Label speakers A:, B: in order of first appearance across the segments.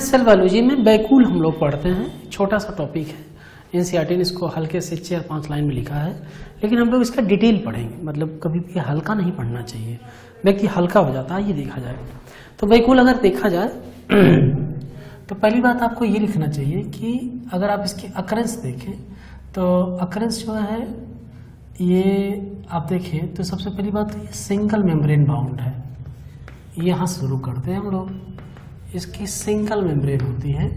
A: Cell biology में बैकूल हम लोग पढ़ते हैं। छोटा सा टॉपिक है। एनसीईआरटी ने इसको हल्के से चार पाँच लाइन में लिखा है। लेकिन हम लोग इसका डिटेल पढ़ेंगे। मतलब कभी भी हल्का नहीं पढ़ना चाहिए। व्यक्ति हल्का हो जाता है, ये देखा जाए। तो बैकूल अगर देखा जाए तो पहली बात आपको ये लिखना चाहिए कि अगर आप इसकी अकरेंस देखें तो अकरेंस जो है, ये आप देखें तो सबसे पहली बात ये सिंगल मेम्ब्रेन बाउंड है। यहाँ शुरू करते हैं हम लोग। इसकी सिंगल मेम्ब्रेन होती है,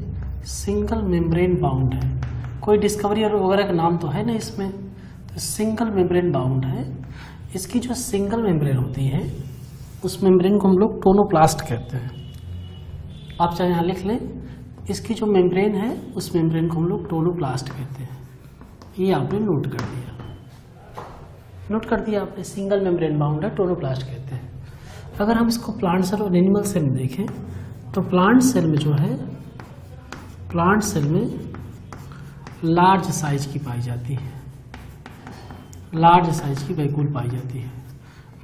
A: सिंगल मेम्ब्रेन बाउंड है। कोई डिस्कवरी और वगैरह का नाम तो है ना इसमें। तो सिंगल मेम्ब्रेन बाउंड है। इसकी जो सिंगल मेम्ब्रेन होती है, उस मेम्ब्रेन को हम लोग टोनोप्लास्ट कहते हैं। आप चाहे यहाँ लिख लें, इसकी जो मेम्ब्रेन है, उस मेम्ब्रेन को हम लोग टोनोप्लास्ट कहते हैं। ये आपने नोट कर दिया। नोट कर दिया आपने, सिंगल मेम्ब्रेन बाउंड है, टोनोप्लास्ट कहते हैं। अगर हम इसको प्लांट सेल और एनिमल में देखें तो प्लांट सेल में जो है प्लांट सेल में लार्ज साइज़ की पाई जाती है। लार्ज साइज़ की वैक्यूल पाई जाती है।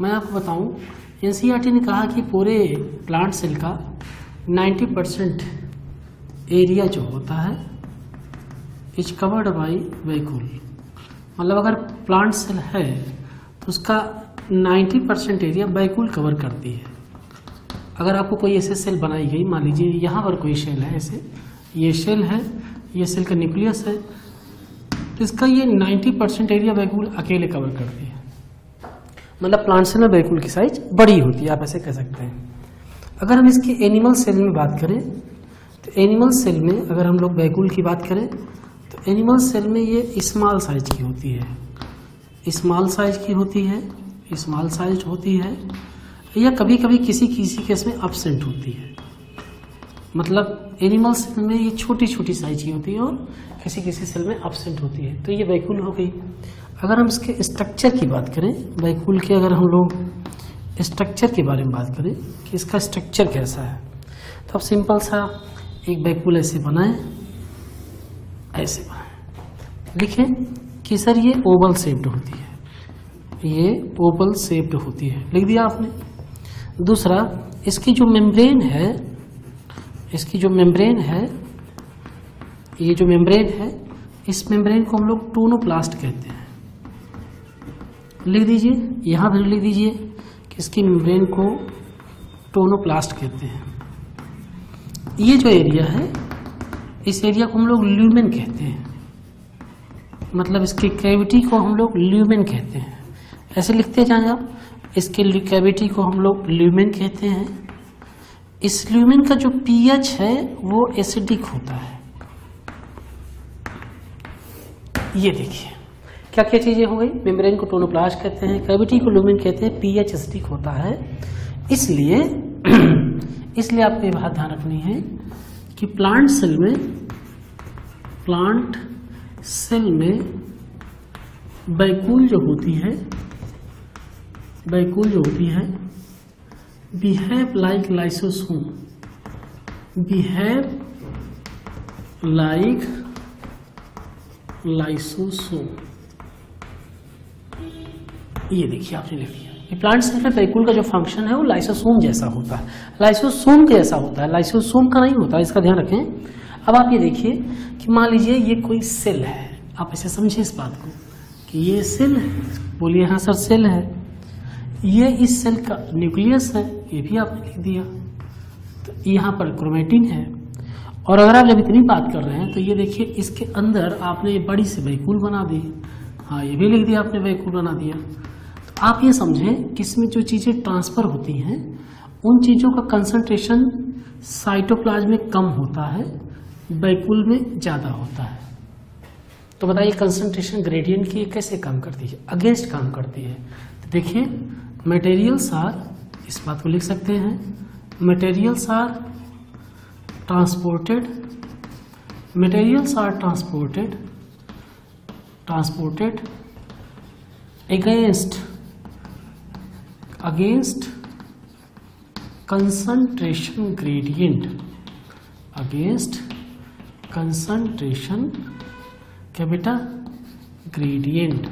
A: मैं आपको बताऊँ एनसीईआरटी ने कहा कि पूरे प्लांट सेल का 90 परसेंट एरिया जो होता है इज़ कवर्ड बाई वैक्यूल मतलब अगर प्लांट सेल है तो उसका 90 परसेंट एरिया वैक्यूल कवर करती है। अगर आपको कोई ऐसे सेल बनाई गई, मान लीजिए यहाँ पर कोई सेल है ऐसे, ये सेल है, ये सेल का न्यूक्लियस है तो इसका ये 90 परसेंट एरिया वैक्यूल अकेले कवर करती है। मतलब प्लांट सेल में वैक्यूल की साइज़ बड़ी होती है, आप ऐसे कह सकते हैं। अगर हम इसके एनिमल सेल में बात करें तो एनिमल सेल में अगर हम लोग वैक्यूल की बात करें तो एनिमल सेल में ये स्मॉल साइज़ की होती है। स्मॉल साइज़ की होती है स्मॉल साइज़ होती है या कभी कभी किसी किसी केस में अपसेंट होती है। मतलब एनिमल सेल में ये छोटी छोटी साइज़ की होती है और किसी किसी सेल में अपसेंट होती है। तो ये वैक्यूल हो गई। अगर हम इसके स्ट्रक्चर की बात करें वैक्यूल के अगर हम लोग स्ट्रक्चर के बारे में बात करें कि इसका स्ट्रक्चर कैसा है तो अब सिंपल सा एक वैक्यूल ऐसे बनाए ऐसे बनाए। लिखें कि सर ये ओवल शेप्ड होती है। ये ओवल शेप्ड होती है। लिख दिया आपने? दूसरा, इसकी जो मेम्ब्रेन है, इसकी जो मेम्ब्रेन है, ये जो मेम्ब्रेन है, इस मेम्ब्रेन को हम लोग टोनोप्लास्ट कहते हैं। लिख दीजिए, यहाँ पर लिख दीजिए कि इसकी मेम्ब्रेन को टोनोप्लास्ट कहते हैं। ये जो एरिया है, इस एरिया को हम लोग ल्यूमेन कहते हैं। मतलब इसकी कैविटी को हम लोग ल्यूमेन कहते हैं। ऐसे लिखते जाए आप। इसके कैविटी को हम लोग ल्यूमेन कहते हैं। इस ल्यूमेन का जो पीएच है, वो एसिडिक होता है। ये देखिए। क्या क्या चीज़ें हो गई? मेम्ब्रेन को टोनोप्लास्ट कहते हैं, कैविटी को ल्यूमेन कहते हैं पीएच एसिडिक होता है। इसलिए इसलिए आपको ये बात ध्यान रखनी है कि प्लांट सेल में, प्लांट सेल में बैकूल जो होती है बैकूल जो होती है, behave like lysosome. Behave like lysosome. ये देखिए आपने लिख दिया ये प्लांट सेल में का जो फ़ंक्शन है, वो लाइसोसोम जैसा होता है। लाइसोसोम जैसा होता है। लाइसोसोम का नहीं होता, इसका ध्यान रखें। अब आप ये देखिए कि मान लीजिए ये कोई सेल है। आप ऐसे समझिए इस बात को कि ये सेल है। बोलिए हाँ सर सेल है। ये इस सेल का न्यूक्लियस है, ये भी आपने लिख दिया। तो यहाँ पर क्रोमेटिन है। और अगर आप जब इतनी बात कर रहे हैं तो ये देखिए, इसके अंदर आपने ये बड़ी सी वैक्यूल बना दी। हाँ ये भी लिख दिया आपने वैक्यूल बना दिया। तो आप ये समझें कि इसमें जो चीज़ें ट्रांसफ़र होती हैं, उन चीज़ों का कंसंट्रेशन साइटोप्लाज्म में कम होता है वैक्यूल में ज़्यादा होता है। तो बताइए, कंसंट्रेशन ग्रेडियंट की कैसे काम करती है? अगेंस्ट काम करती है। तो देखिए मटेरियल्स आर इस बात को लिख सकते हैं materials are transported materials are transported transported against against concentration gradient against concentration क्या बेटा ग्रेडियंट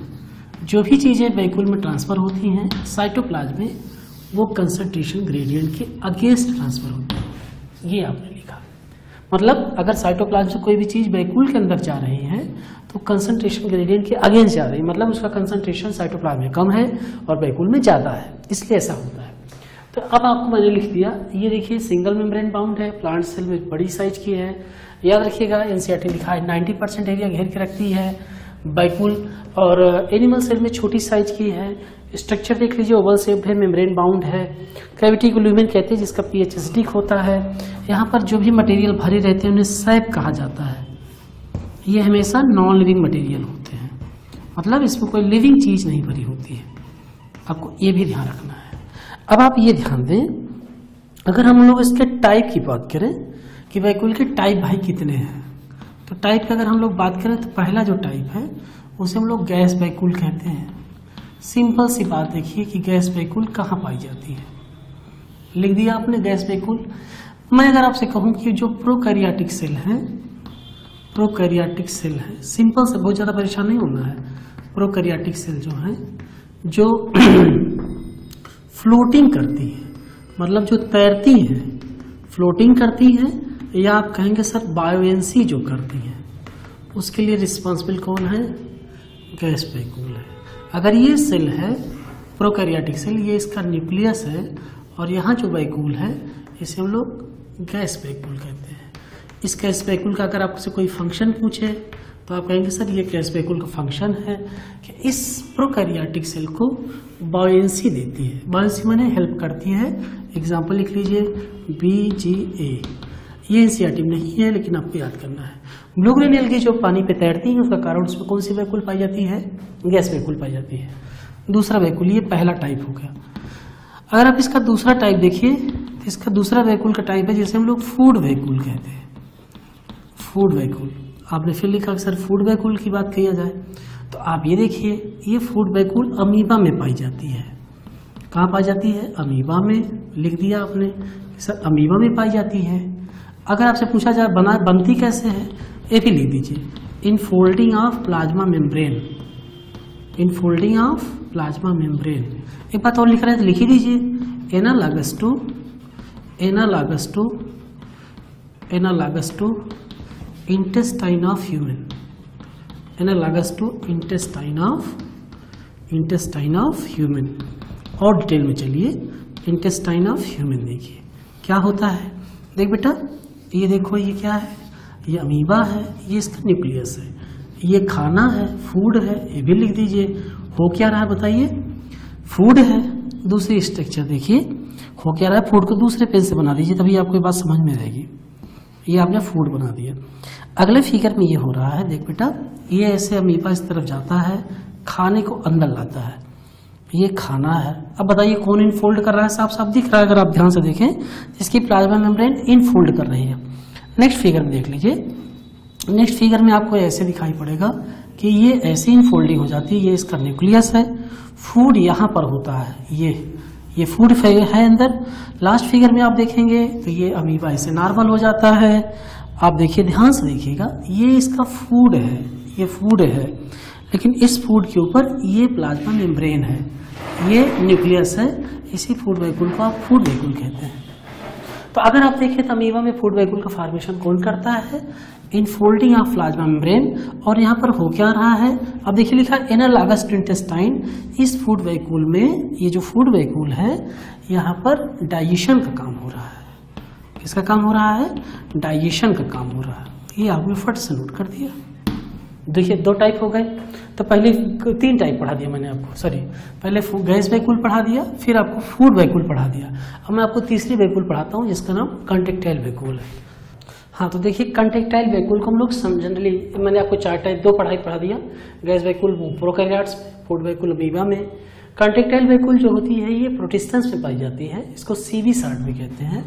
A: जो भी चीज़ें वैक्यूल में ट्रांसफ़र होती हैं साइटोप्लाज्म में, वो कंसंट्रेशन ग्रेडियंट के अगेंस्ट ट्रांसफ़र होती है। ये आपने लिखा। मतलब अगर साइटोप्लाज्म से कोई भी चीज़ वैक्यूल के अंदर जा रही है तो कंसंट्रेशन ग्रेडियंट के अगेंस्ट जा रही है। मतलब उसका कंसंट्रेशन साइटोप्लाज्म में कम है और वैक्यूल में ज़्यादा है। इसलिए ऐसा होता है। तो अब आपको मैंने लिख दिया, ये देखिए सिंगल मेम्ब्रेन बाउंड है प्लांट सेल में बड़ी साइज़ की है। याद रखिएगा एनसीआरटी लिखा है 90 परसेंट एरिया घेर के रखती है। बाइकुल और एनिमल सेल में छोटी साइज़ की है। स्ट्रक्चर देख लीजिए ओवल शेप्ड है मेम्ब्रेन बाउंड है। कैविटी को ल्यूमेन कहते हैं, जिसका पीएच एसिडिक होता है। यहाँ पर जो भी मटेरियल भरे रहते हैं, उन्हें सैप कहा जाता है। ये हमेशा नॉन लिविंग मटेरियल होते हैं। मतलब इसमें कोई लिविंग चीज़ नहीं भरी होती है। आपको ये भी ध्यान रखना है। अब आप ये ध्यान दें, अगर हम लोग इसके टाइप की बात करें, कि वैक्यूल के टाइप भाई कितने हैं? तो टाइप की अगर हम लोग बात करें तो पहला जो टाइप है, उसे हम लोग गैस वैक्यूल कहते हैं। सिंपल सी बात देखिए कि गैस वैक्यूल कहाँ पाई जाती है। लिख दिया आपने गैस वैक्यूल मैं अगर आपसे कहूँ कि जो प्रोकैरियोटिक सेल है प्रोकैरियोटिक सेल है सिंपल से बहुत ज़्यादा परेशान नहीं होना है। प्रोकैरियोटिक सेल जो है, जो फ्लोटिंग करती है मतलब जो तैरती है फ्लोटिंग करती है या आप कहेंगे, सर बायोएंसी जो करती है, उसके लिए रिस्पॉन्सिबल कौन है? गैस वैक्यूल है। अगर ये सेल है, प्रोकैरियोटिक सेल, ये इसका न्यूक्लियस है, और यहाँ जो वैक्यूल है, इसे हम लोग गैस वैक्यूल कहते हैं। इस गैस वैक्यूल का अगर आपसे कोई फ़ंक्शन पूछे तो आप कहेंगे, सर, ये गैस वैक्यूल का फ़ंक्शन है कि इस प्रोकैरियोटिक सेल को बायोएंसी देती है। बायोएंसी मैंने हेल्प करती है। एग्ज़ाम्पल लिख लीजिए बी जी ए ये एनसीआरटी में नहीं है, लेकिन आपको याद करना है। ब्लू ग्रीन एलगी जो पानी पे तैरती है, उसका कारण उसमें कौन सी वैकुल पाई जाती है? गैस वैकुल पाई जाती है। दूसरा वैकुल, ये पहला टाइप हो गया। अगर आप इसका दूसरा टाइप देखिए तो इसका दूसरा वैकुल का टाइप है, जिसे हम लोग फ़ूड वैक्यूल कहते हैं। फ़ूड वैक्यूल आपने फिर लिखा सर फ़ूड वैक्यूल की बात किया जाए। तो आप ये देखिए, ये फ़ूड वैक्यूल अमीबा में पाई जाती है। कहाँ पाई जाती है? अमीबा में। लिख दिया आपने सर, अमीबा में पाई जाती है। अगर आपसे पूछा जाए, बना, बनती कैसे है? ये भी लिख दीजिए। In folding of plasma membrane in folding of plasma membrane एक बात और लिख रहे हैं तो लिख ही दीजिए। Analogous to analogous to analogous to intestine of human analogous to intestine of intestine of human और डिटेल में चलिए इंटेस्टाइन ऑफ़ ह्यूमन देखिए। क्या होता है? देख बेटा ये देखो, ये क्या है? ये अमीबा है, ये इसका न्यूक्लियस है। ये खाना है फ़ूड है, ये भी लिख दीजिए। हो क्या रहा है बताइए? फ़ूड है, दूसरी स्ट्रक्चर देखिए। हो क्या रहा है? फ़ूड को दूसरे पेज से बना दीजिए, तभी आपको ये बात समझ में रहेगी ये आपने फ़ूड बना दिया। अगले फिगर में ये हो रहा है, देख बेटा, ये ऐसे अमीबा इस तरफ़ जाता है, खाने को अंदर लाता है। ये खाना है। अब बताइए कौन इनफोल्ड कर रहा है? साफ़ साफ़ दिख रहा है, अगर आप ध्यान से देखें, इसकी प्लाज्मा मेम्ब्रेन इनफोल्ड कर रही है। नेक्स्ट फिगर में देख लीजिए। नेक्स्ट फिगर में आपको ऐसे दिखाई पड़ेगा कि ये ऐसे इनफोल्डिंग हो जाती है, ये इसका न्यूक्लियस है। फ़ूड यहाँ पर होता है, ये ये फ़ूड है अंदर। लास्ट फिगर में आप देखेंगे तो ये अमीबा इसे नॉर्मल हो जाता है। आप देखिए, ध्यान से देखिएगा, ये इसका फ़ूड है, ये फ़ूड है। लेकिन इस फ़ूड के ऊपर ये प्लाज्मा मेम्ब्रेन है, ये न्यूक्लियस है, इसी फ़ूड वैक्यूल को आप फ़ूड वैक्यूल कहते हैं। तो अगर आप देखें तो अमीबा में फ़ूड वैक्यूल का फॉर्मेशन कौन करता है? In folding of plasma membrane और यहाँ पर हो क्या रहा है? अब देखिए लिखा एनालागस इंटेस्टाइन इस फ़ूड वैक्यूल में ये जो फ़ूड वैक्यूल है, यहाँ पर डाइजेशन का काम हो रहा है। किसका काम हो रहा है? डाइजेशन का काम हो रहा है। ये आपने फट से नोट कर दिया। देखिए, दो टाइप हो गए। तो पहले तीन टाइप पढ़ा दिया मैंने आपको सॉरी पहले गैस वैक्यूल पढ़ा दिया, फिर आपको फ़ूड वैक्यूल पढ़ा दिया। अब मैं आपको तीसरी वैक्यूल पढ़ाता हूँ, जिसका नाम कंटेक्टाइल वैकुल है। हाँ तो देखिए कंटेक्टाइल वैक्यूल को हम लोग जनरली मैंने आपको चार टाइप दो पढ़ाई पढ़ा दिया। Gas vacuole prokaryotes food vacuole amoeba में। कंटेक्टाइल वैक्यूल जो होती है, ये प्रोटिस्टेंस में पाई जाती है, इसको सीवी सार्ट भी कहते हैं।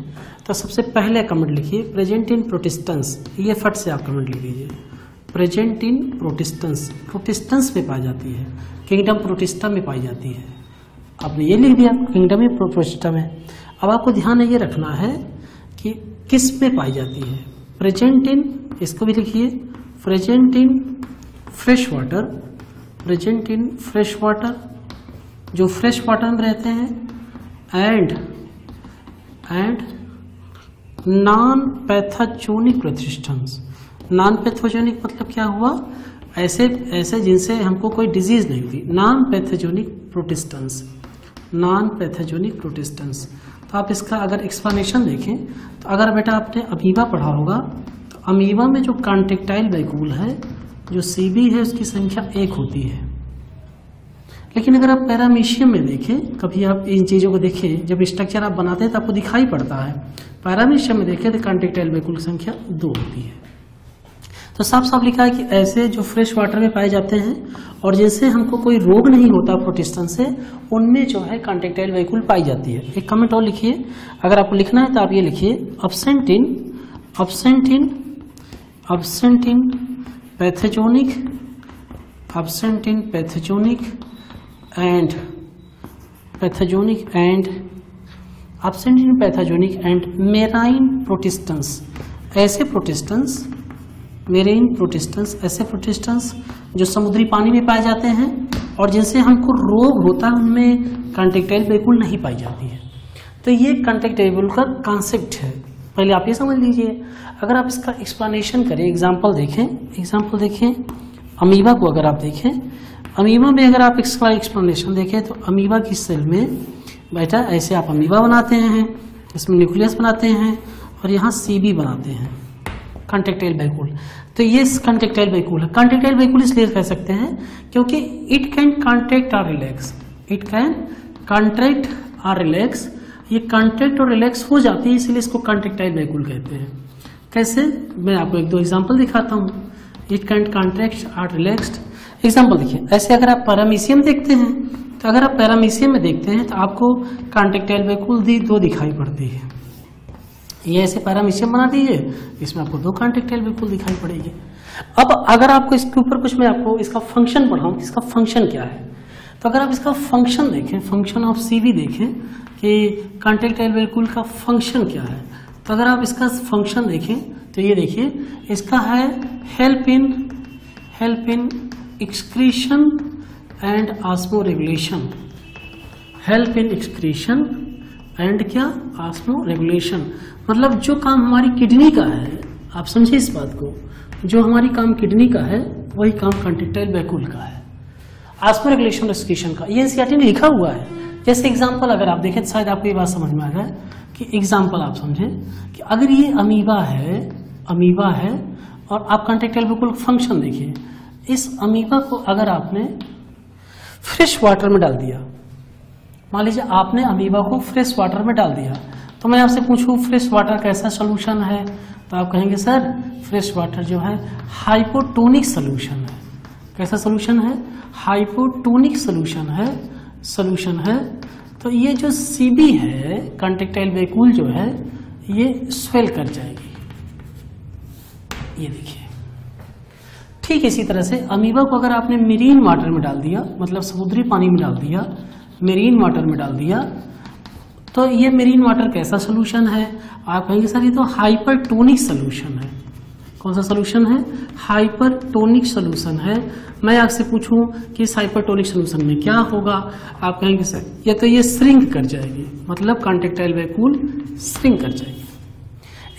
A: तो सबसे पहले कमेंट लिखिए प्रेजेंट इन प्रोटिस्टेंस ये फट से आप कमेंट लिख दीजिए। Present in प्रोटिस्टेंस। प्रोटिस्टेंस में पाई जाती है। किंगडम प्रोटिस्टा में पाई जाती है। आपने ये लिख दिया, किंगडम प्रोटिस्टा में। अब आपको ध्यान ये रखना है कि किसमें पाई जाती है। प्रेजेंट इन, इसको भी लिखिए। Present in fresh water. Present in fresh water. जो फ्रेश वाटर में रहते हैं, and and non pathogenic resistance non pathogenic मतलब क्या हुआ? ऐसे ऐसे जिनसे हमको कोई डिज़ीज़ नहीं हुई। नॉन पैथोजोनिक प्रोटेस्टेंस नॉन पैथोजोनिक प्रोटेस्टेंस तो आप इसका अगर एक्सप्लेनेशन देखें तो अगर बेटा आपने अमीबा पढ़ा होगा तो अमीबा में जो कॉन्टेक्टाइल वैक्यूल है, जो सीबी है, उसकी संख्या एक होती है। लेकिन अगर आप पैरामीशियम में देखें, कभी आप इन चीज़ों को देखें, जब स्ट्रक्चर आप बनाते हैं तो आपको दिखाई पड़ता है। पैरामीशियम में देखें तो कॉन्टेक्टाइल वैक्यूल की संख्या दो होती है। तो साफ़ साफ़ लिखा है कि ऐसे जो फ्रेश वाटर में पाए जाते हैं और जिनसे हमको कोई रोग नहीं होता प्रोटेस्टन से, उनमें जो है कॉन्टेक्टाइल वैक्यूल पाई जाती है। एक कमेंट और लिखिए। अगर आपको लिखना है तो आप ये लिखिए absent in absent in absent pathogenic and and absent in pathogenic and marine protistans ऐसे प्रोटेस्टेंस मेरेन प्रोटेस्टेंस ऐसे प्रोटेस्टेंस जो समुद्री पानी में पाए जाते हैं और जिनसे हमको रोग होता है, उनमें कॉन्टेक्टाइल बिल्कुल नहीं पाई जाती है। तो ये कॉन्टेक्टाइल का कॉन्सेप्ट है। पहले आप ये समझ लीजिए। अगर आप इसका एक्सप्लेनेशन करें एग्ज़ाम्पल देखें एग्ज़ाम्पल देखें अमीबा को अगर आप देखें अमीबा में अगर आप इसका एक्सप्लेनेशन देखें तो अमीबा की सेल में, बेटा, ऐसे आप अमीबा बनाते हैं, इसमें न्यूक्लियस बनाते हैं और यहाँ सीबी बनाते हैं। कॉन्टेक्टाइल वैक्यूल तो ये कॉन्टेक्टाइल वैक्यूल है। कॉन्टेक्टाइल वैक्यूल इसलिए कह सकते हैं क्योंकि इट कैन कॉन्ट्रैक्ट और रिलैक्स इट कैन कॉन्ट्रैक्ट और रिलैक्स ये कॉन्ट्रैक्ट और रिलैक्स हो जाती है, इसलिए इसको कॉन्ट्रेक्टाइल वैक्यूल कहते हैं। कैसे? मैं आपको एक दो एग्ज़ाम्पल दिखाता हूँ। इट कैन कॉन्ट्रैक्ट और रिलैक्सड एग्ज़ाम्पल देखिए, ऐसे अगर आप पैरामीशियम देखते हैं तो अगर आप पैरामीशियम में देखते हैं तो आपको कॉन्ट्रेक्टाइल वैक्यूल दी दो दिखाई पड़ती है। ये ऐसे पैरामीशियम बना दीजिए, इसमें आपको दो कॉन्टेक्टाइल बिल्कुल दिखाई पड़ेगी। अब अगर आपको इसके ऊपर कुछ मैं आपको इसका फ़ंक्शन पढ़ाऊं इसका फ़ंक्शन क्या है तो अगर आप इसका फ़ंक्शन देखें फ़ंक्शन ऑफ़ सीवी देखें कि कॉन्टेक्टाइल बिल्कुल का फ़ंक्शन क्या है तो अगर आप इसका फ़ंक्शन देखें तो ये देखिए, इसका है help in help in excretion and osmoregulation help in excretion and क्या? आस्मो रेगुलेशन मतलब जो काम हमारी किडनी का है, आप समझे इस बात को, जो हमारी काम किडनी का है, वही काम कंटेक्टाइल वैकुल का है। आस्मो रेगुलेशन रेस्किशन का, ये एनसीआरटी में लिखा हुआ है। जैसे एग्ज़ाम्पल अगर आप देखें, शायद आपको ये बात समझ में आ जाए कि एग्ज़ाम्पल आप समझे कि अगर ये अमीबा है अमीबा है, और आप कंटेक्टाइल वैकुल फ़ंक्शन देखिए, इस अमीबा को अगर आपने फ्रेश वाटर में डाल दिया, मान लीजिए आपने अमीबा को फ्रेश वाटर में डाल दिया तो मैं आपसे पूछूँ फ्रेश वाटर कैसा सोल्यूशन है? तो आप कहेंगे, सर फ्रेश वाटर जो है हाइपोटोनिक सोल्यूशन है। कैसा सोल्यूशन है? हाइपोटोनिक सोल्यूशन है सोल्यूशन है। तो ये जो सीबी है कंटेक्टाइल वेकूल जो है, ये स्वेल कर जाएगी। ये देखिए। ठीक इसी तरह से अमीबा को अगर आपने मेरीन वाटर में डाल दिया मतलब समुद्री पानी में डाल दिया मेरीन वाटर में डाल दिया तो ये मेरीन वाटर कैसा सोल्यूशन है? आप कहेंगे, सर, ये तो हाइपरटोनिक सोल्यूशन है। कौन सा सोल्यूशन है? हाइपरटोनिक सोल्यूशन है। मैं आपसे पूछूँ कि इस हाइपरटोनिक सोल्यूशन में क्या होगा? आप कहेंगे, सर, ये तो ये श्रिंक कर जाएगी। मतलब कॉन्टेक्टाइल वैकूल श्रिंक कर जाएगी।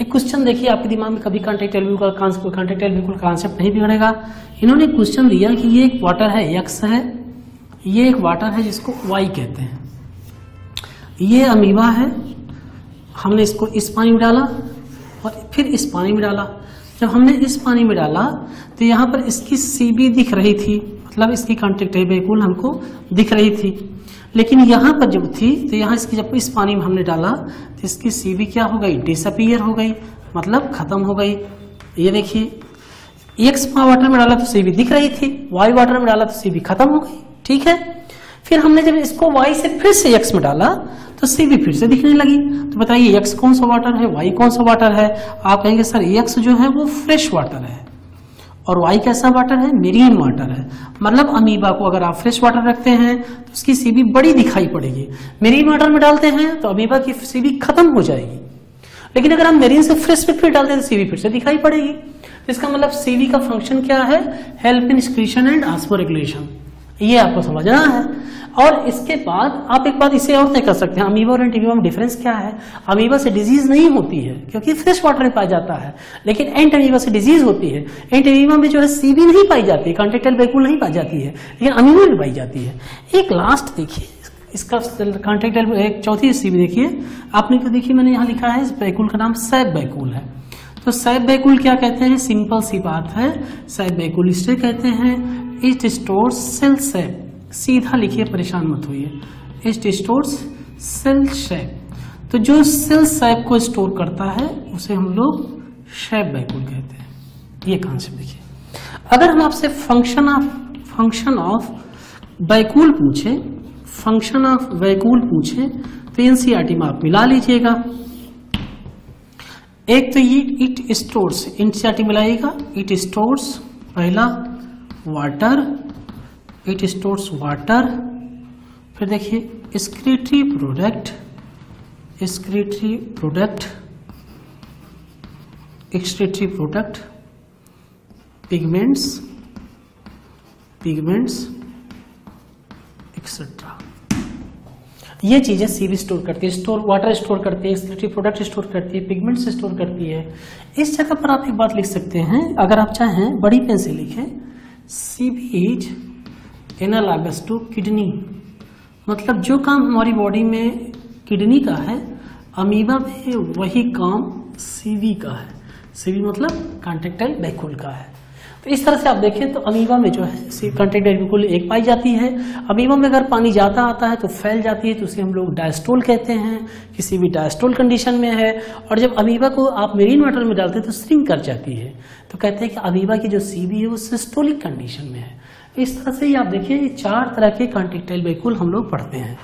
A: एक क्वेश्चन देखिए, आपके दिमाग में कभी कॉन्टेक्टाइल वैक्यूल का कॉन्टेक्टाइल वैक्यूल कॉन्सेप्ट नहीं बिगड़ेगा। इन्होंने क्वेश्चन दिया कि ये एक वाटर है यक्स है। ये एक वाटर है जिसको वाई कहते हैं। ये अमीबा है। हमने इसको इस पानी में डाला और फिर इस पानी में डाला। जब हमने इस पानी में डाला तो यहाँ पर इसकी सीबी दिख रही थी। मतलब इसकी कॉन्टेक्टेबल हमको दिख रही थी। लेकिन यहाँ पर जब थी तो यहाँ इसकी जब इस पानी में हमने डाला तो इसकी सीबी क्या हो गई? डिसअपियर हो गई। मतलब खत्म हो गई। ये देखिए एक्स वाटर में डाला तो सीबी दिख रही थी। वाई वाटर में डाला तो सीबी खत्म हो गई। ठीक है? फिर हमने जब इसको वाई से फिर से एक्स में डाला तो सी भी फिर से दिखने लगी। तो बताइए एक्स कौन सा वाटर है? वाई कौन सा वाटर है? आप कहेंगे, सर एक्स जो है वो फ्रेश वाटर है। और वाई कैसा वाटर है? मेरीन वाटर है। मतलब अमीबा को अगर आप फ्रेश वाटर रखते हैं तो उसकी सीबी बड़ी दिखाई पड़ेगी। मेरीन वाटर में डालते हैं तो अमीबा की सीबी खत्म हो जाएगी। लेकिन अगर हम मेरीन से फ्रेश में फिर डालते हैं तो सीबी फिर से दिखाई पड़ेगी। तो इसका मतलब सीबी का फ़ंक्शन क्या है? Help in secretion and osmoregulation ये आपको समझना है। और इसके बाद आप एक बात इसे और तय कर सकते हैं, अमीबा और एंटीमीबा में डिफरेंस क्या है? अमीबा से डिज़ीज़ नहीं होती है, क्योंकि फ्रेश वाटर में पाया जाता है, लेकिन एंट अमीबा से डिज़ीज़ होती है। एंट अमीबा में जो है सीबी नहीं पाई जाती कॉन्टेक्टाइल वैक्यूल नहीं पाई जाती है, लेकिन अमीबा में पाई जाती है। एक लास्ट देखिए, इसका कॉन्टेक्टाइल एक चौथी सीबी देखिए। आपने तो देखिए मैंने यहाँ लिखा है, इस बैकुल का नाम सैब बैकुल है। तो सैब बैकुल क्या कहते हैं? सिंपल सी बात है, सैब बैकुल इसे कहते हैं इट स्टोर सेल सैप सीधा लिखिए, परेशान मत होइए। इट स्टोर्स सेल शैप तो जो सेल सैप को स्टोर करता है, उसे हम लोग शैप बैकुल कहते हैं। ये कॉन्सेप्ट देखिए। अगर हम आपसे function of function of vacuole पूछे फ़ंक्शन ऑफ़ वैकुल पूछे तो एनसीआरटी में आप मिला लीजिएगा। एक तो ये इट स्टोर्स एनसीआरटी मिलाइएगा इट स्टोर्स पहला वाटर इट स्टोर्स वाटर फिर देखिए secretory product secretory product excretory product pigments pigments etcetera ये चीज़ें सीवी स्टोर करती है स्टोर वाटर स्टोर करती है एक्सक्रीटरी प्रोडक्ट स्टोर करती है पिगमेंट्स स्टोर करती है। इस जगह पर आप एक बात लिख सकते हैं, अगर आप चाहें, बड़ी पेन से लिखें सीवीज एनालागस टू किडनी। मतलब जो काम हमारी बॉडी में किडनी का है अमीबा में वही काम सीवी का है। सीवी मतलब कॉन्टेक्टाइल बैकुल का है। तो इस तरह से आप देखें तो अमीबा में जो है कॉन्टेक्टाइल बैकुल एक पाई जाती है। अमीबा में अगर पानी जाता आता है तो फैल जाती है तो उसे हम लोग डायस्टोल कहते हैं। किसी भी डायस्टोल कंडीशन में है। और जब अमीबा को आप मेरीन वाटर में डालते हैं तो स्ट्रिंग कर जाती है। तो कहते हैं कि अमीबा की जो सीवी है वो सिस्टोलिक कंडीशन में है। इस तरह से आप देखिए, ये चार तरह के कॉन्टेक्टाइल बैकुल हम लोग पढ़ते हैं।